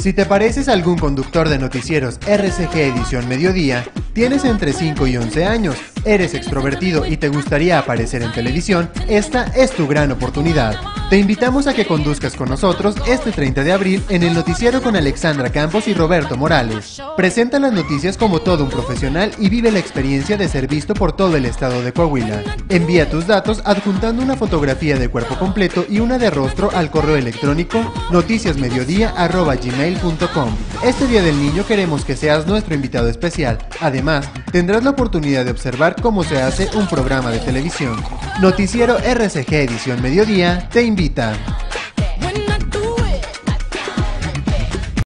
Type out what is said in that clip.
Si te pareces a algún conductor de noticieros RCG Edición Mediodía, tienes entre 5 y 11 años, eres extrovertido y te gustaría aparecer en televisión, esta es tu gran oportunidad. Te invitamos a que conduzcas con nosotros este 30 de abril en el noticiero con Alexandra Campos y Roberto Morales. Presenta las noticias como todo un profesional y vive la experiencia de ser visto por todo el estado de Coahuila. Envía tus datos adjuntando una fotografía de cuerpo completo y una de rostro al correo electrónico noticiasmediodía.gmail.com. Este Día del Niño queremos que seas nuestro invitado especial. Además, tendrás la oportunidad de observar cómo se hace un programa de televisión. Noticiero RCG Edición Mediodía te invita.